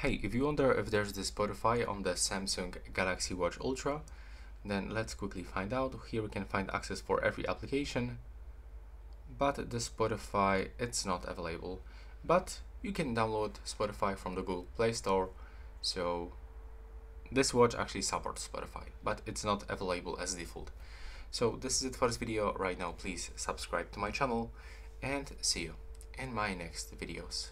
Hey, if you wonder if there's the Spotify on the Samsung Galaxy Watch Ultra, then let's quickly find out. Here we can find access for every application, but the Spotify, it's not available. But you can download Spotify from the Google Play Store, so this watch actually supports Spotify, but it's not available as default. So this is it for this video. Right now, please subscribe to my channel and see you in my next videos.